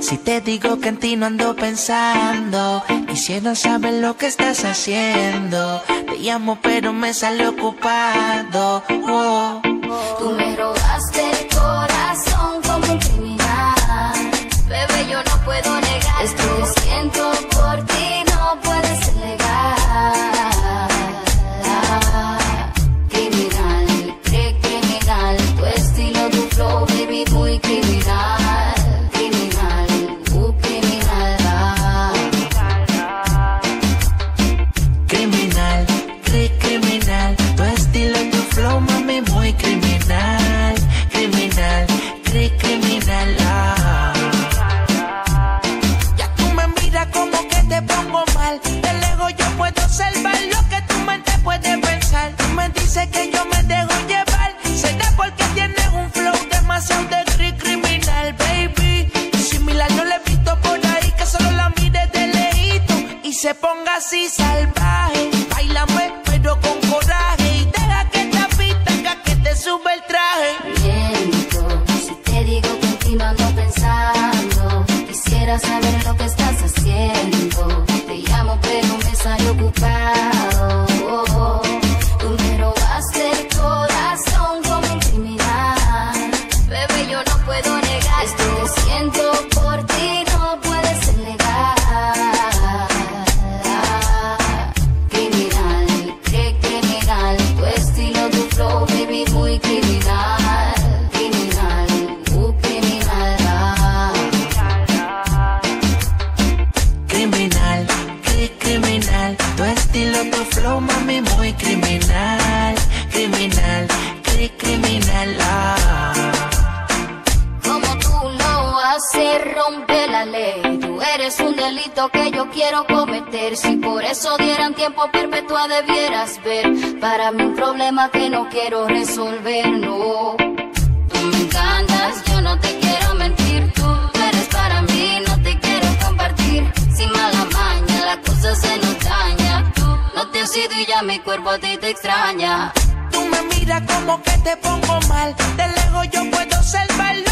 Si te digo que en ti no ando pensando, quisiera saber lo que estás haciendo. Te llamo pero me sale ocupado. Oh. Tú me se ponga así salvaje. Bailame pero con coraje y deja que esta haga que te sube el traje. Miento, si te digo que en no ando pensando Quisiera saber mami, muy criminal. Criminal, cri criminal. ah. Como tú lo haces, rompe la ley. Tú eres un delito que yo quiero cometer. Si por eso dieran tiempo perpetua debieras ver. Para mí un problema que no quiero resolver, no. Tú me encantas, yo no te quiero y ya mi cuerpo a ti te extraña. Tú me miras como que te pongo mal. De lejos yo puedo observar